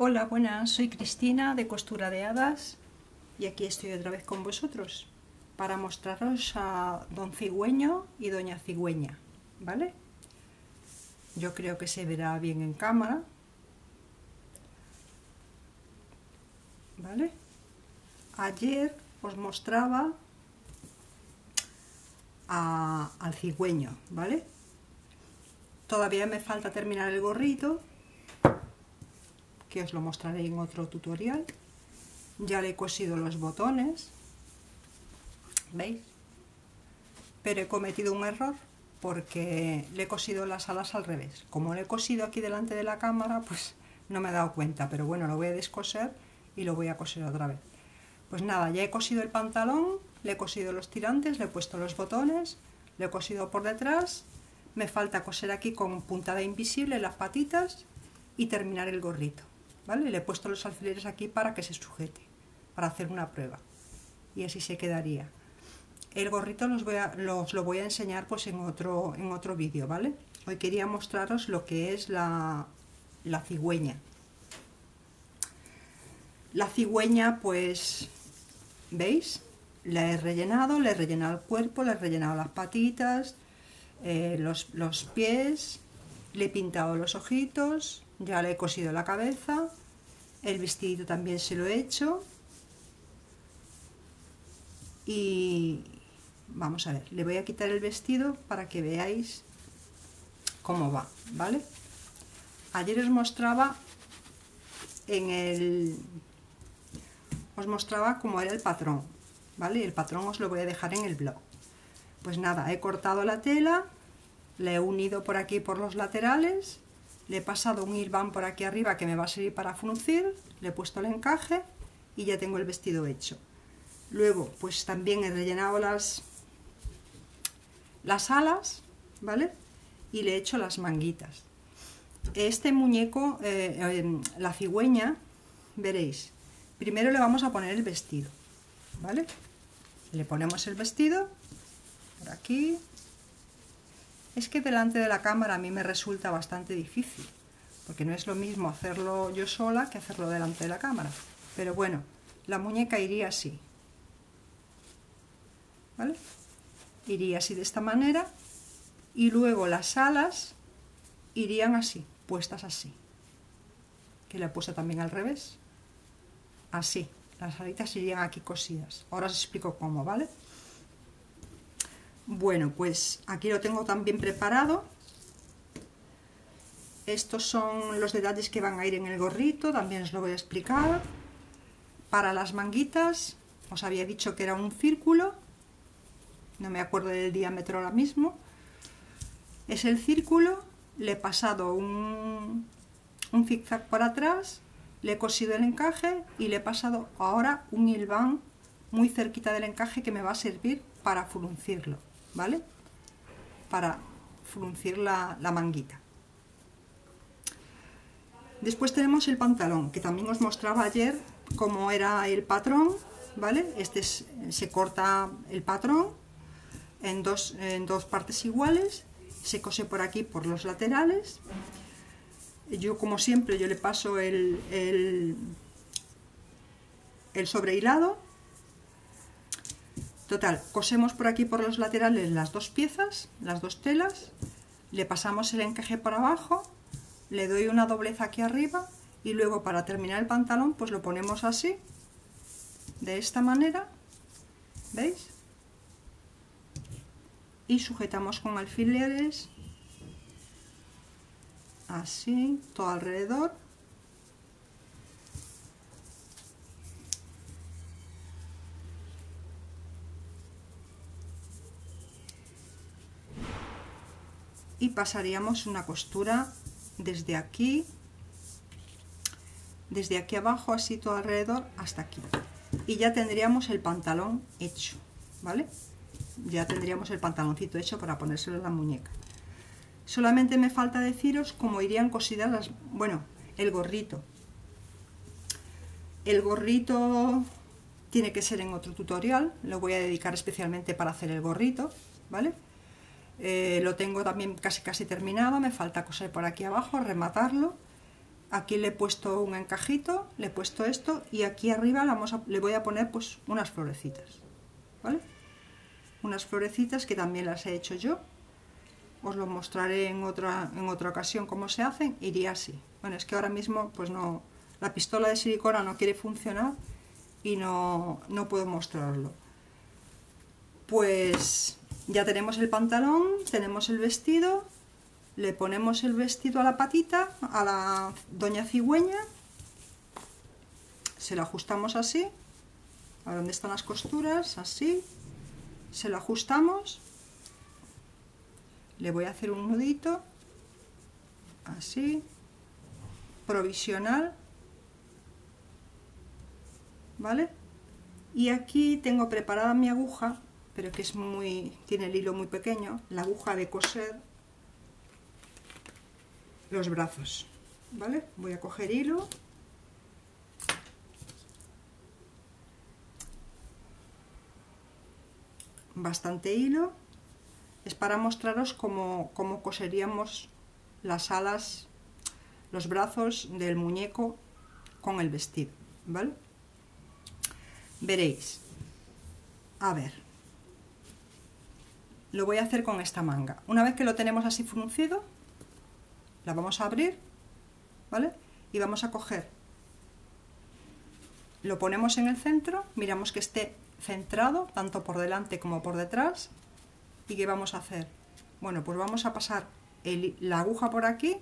Hola, buenas, soy Cristina de Costura de Hadas y aquí estoy otra vez con vosotros para mostraros a Don Cigüeño y Doña Cigüeña, ¿vale? Yo creo que se verá bien en cámara, ¿vale? Ayer os mostraba al cigüeño, ¿vale? Todavía me falta terminar el gorrito, que os lo mostraré en otro tutorial. Ya le he cosido los botones, ¿veis? Pero he cometido un error porque le he cosido las alas al revés. Como lo he cosido aquí delante de la cámara, pues no me he dado cuenta, pero bueno, lo voy a descoser y lo voy a coser otra vez. Pues nada, ya he cosido el pantalón, le he cosido los tirantes, le he puesto los botones, le he cosido por detrás, me falta coser aquí con puntada invisible las patitas y terminar el gorrito, ¿vale? Le he puesto los alfileres aquí para que se sujete, para hacer una prueba y así se quedaría. El gorrito los, voy a, los lo voy a enseñar pues en otro, en otro vídeo, ¿vale? Hoy quería mostraros lo que es la, la cigüeña. La cigüeña, pues ¿Veis? La he rellenado, le he rellenado el cuerpo, le he rellenado las patitas, eh, los, los pies, le he pintado los ojitos, ya le he cosido la cabeza, el vestido también se lo he hecho. Y vamos a ver, le voy a quitar el vestido para que veáis cómo va, ¿vale? Ayer os mostraba en el os mostraba cómo era el patrón, ¿vale? El patrón os lo voy a dejar en el blog. Pues nada, he cortado la tela, le he unido por aquí por los laterales, le he pasado un hilván por aquí arriba que me va a servir para fruncir, le he puesto el encaje y ya tengo el vestido hecho. Luego, pues también he rellenado las, las alas, ¿vale? Y le he hecho las manguitas. Este muñeco, eh, eh, la cigüeña, veréis, Primero le vamos a poner el vestido, ¿vale? Le ponemos el vestido por aquí. Es que delante de la cámara a mí me resulta bastante difícil, porque no es lo mismo hacerlo yo sola que hacerlo delante de la cámara. Pero bueno, la muñeca iría así, ¿vale? Iría así de esta manera y luego las alas irían así, puestas así, que le he puesto también al revés así. Las alitas irían aquí cosidas. Ahora os explico cómo, ¿vale? Bueno, pues aquí lo tengo también preparado. Estos son los detalles que van a ir en el gorrito, también os lo voy a explicar. Para las manguitas, os había dicho que era un círculo. No me acuerdo del diámetro ahora mismo. Es el círculo, le he pasado un, un zigzag por atrás le he cosido el encaje y le he pasado ahora un hilván muy cerquita del encaje que me va a servir para fruncirlo, ¿vale? Para fruncir la, manguita. Después tenemos el pantalón, que también os mostraba ayer cómo era el patrón, ¿vale? Este se corta el patrón en dos, en dos partes iguales, se cose por aquí por los laterales yo como siempre yo le paso el, el, el sobrehilado total, cosemos por aquí por los laterales las dos piezas, las dos telas le pasamos el encaje por abajo le doy una doblez aquí arriba y luego para terminar el pantalón pues lo ponemos así de esta manera ¿veis? y sujetamos con alfileres así, todo alrededor. Y pasaríamos una costura desde aquí, desde aquí abajo, así todo alrededor, hasta aquí. Y ya tendríamos el pantalón hecho, ¿vale? Ya tendríamos el pantaloncito hecho para ponérselo en la muñeca. Solamente me falta deciros cómo irían cosidas las... Bueno, el gorrito. El gorrito tiene que ser en otro tutorial, lo voy a dedicar especialmente para hacer el gorrito, ¿vale? Eh, lo tengo también casi casi terminado, me falta coser por aquí abajo, rematarlo aquí le he puesto un encajito, le he puesto esto y aquí arriba le, voy a poner pues unas florecitas, ¿vale? Unas florecitas que también las he hecho yo. Os lo mostraré en otra, en otra ocasión cómo se hacen, iría así. Bueno, es que ahora mismo pues no, la pistola de silicona no quiere funcionar y no, no puedo mostrarlo. Pues ya tenemos el pantalón, tenemos el vestido, le ponemos el vestido a la patita, a la doña cigüeña, se lo ajustamos así, a donde están las costuras, así, se lo ajustamos, le voy a hacer un nudito, así, provisional, ¿vale? Y aquí tengo preparada mi aguja, pero que es muy, tiene el hilo muy pequeño, la aguja de coser los brazos, ¿vale? Voy a coger hilo. Bastante hilo. Es para mostraros cómo, cómo coseríamos las alas, los brazos del muñeco con el vestido, ¿vale? veréis a ver lo voy a hacer con esta manga una vez que lo tenemos así fruncido la vamos a abrir ¿vale? y vamos a coger lo ponemos en el centro miramos que esté centrado tanto por delante como por detrás y ¿qué vamos a hacer? bueno pues vamos a pasar la aguja por aquí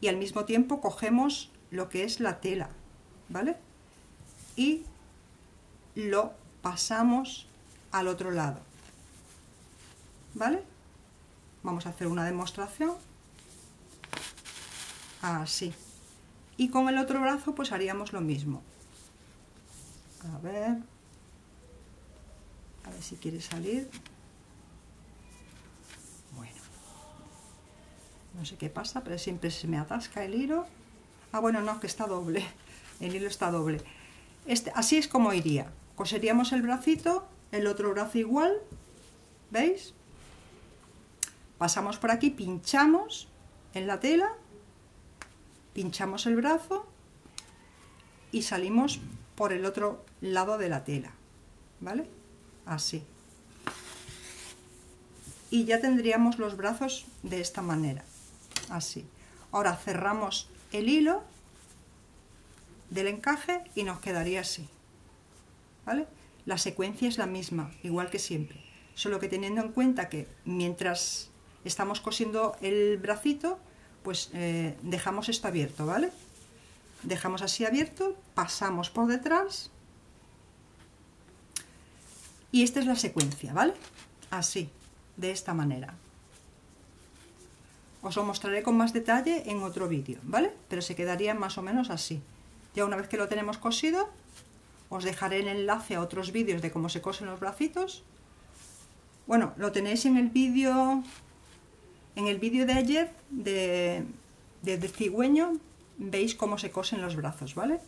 y al mismo tiempo cogemos lo que es la tela ¿vale? y lo pasamos al otro lado. ¿Vale? Vamos a hacer una demostración. Así. Y con el otro brazo pues haríamos lo mismo. A ver. A ver si quiere salir. Bueno. No sé qué pasa, pero siempre se me atasca el hilo. Ah, bueno, no, que está doble. El hilo está doble. Este, así es como iría. Coseríamos el bracito, el otro brazo igual, ¿veis? Pasamos por aquí, pinchamos en la tela, pinchamos el brazo y salimos por el otro lado de la tela, ¿vale? Así. Y ya tendríamos los brazos de esta manera, así. Ahora cerramos el hilo del encaje y nos quedaría así. ¿Vale? La secuencia es la misma, igual que siempre, solo que teniendo en cuenta que mientras estamos cosiendo el bracito, pues eh, dejamos esto abierto, ¿vale? Dejamos así abierto, pasamos por detrás y esta es la secuencia, ¿vale? Así, de esta manera. Os lo mostraré con más detalle en otro vídeo, ¿vale? Pero se quedaría más o menos así. Ya una vez que lo tenemos cosido, os dejaré el enlace a otros vídeos de cómo se cosen los bracitos. Bueno, lo tenéis en el vídeo en el vídeo de ayer de, de, cigüeño, veis cómo se cosen los brazos, ¿vale?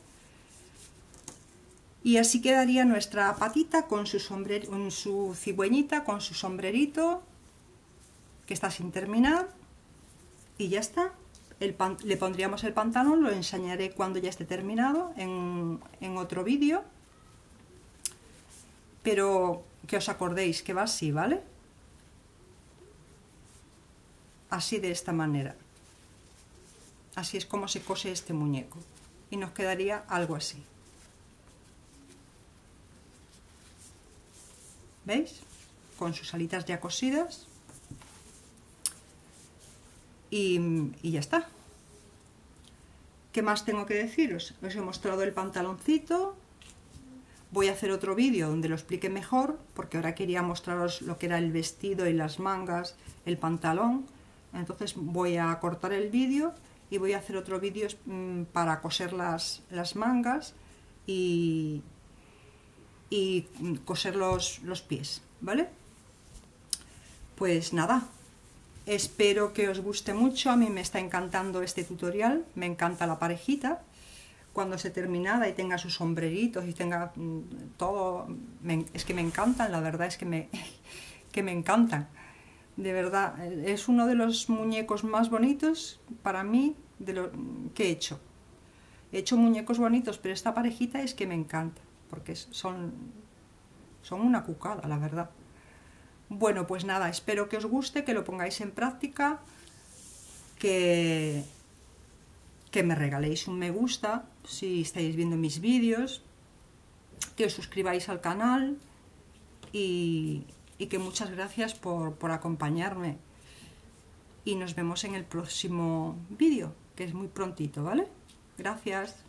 Y así quedaría nuestra patita con su, con su cigüeñita, con su sombrerito, que está sin terminar, y ya está le pondríamos el pantalón, lo enseñaré cuando ya esté terminado en, en otro vídeo. Pero que os acordéis que va así, ¿vale? Así de esta manera. Así es como se cose este muñeco. Y nos quedaría algo así. ¿Veis? Con sus alitas ya cosidas y, ya está. ¿Qué más tengo que deciros? Os he mostrado el pantaloncito, voy a hacer otro vídeo donde lo explique mejor, porque ahora quería mostraros lo que era el vestido y las mangas, el pantalón, entonces voy a cortar el vídeo y voy a hacer otro vídeo mm, para coser las, las mangas y, y coser los, los pies, ¿vale? Pues nada, Espero que os guste mucho, a mí me está encantando este tutorial, me encanta la parejita. Cuando esté terminada y tenga sus sombreritos y tenga mm, todo, es que me encantan, la verdad es que me, que me encantan. De verdad, es uno de los muñecos más bonitos para mí de lo que he hecho. He hecho muñecos bonitos, pero esta parejita es que me encanta, porque son, son una cucada, la verdad. Bueno, pues nada, espero que os guste, que lo pongáis en práctica, que, que me regaléis un me gusta si estáis viendo mis vídeos, que os suscribáis al canal y, que muchas gracias por, por acompañarme. Y nos vemos en el próximo vídeo, que es muy prontito, ¿vale? Gracias.